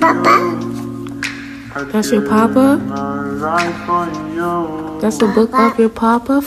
Papa? That's your papa? That's the book of your papa?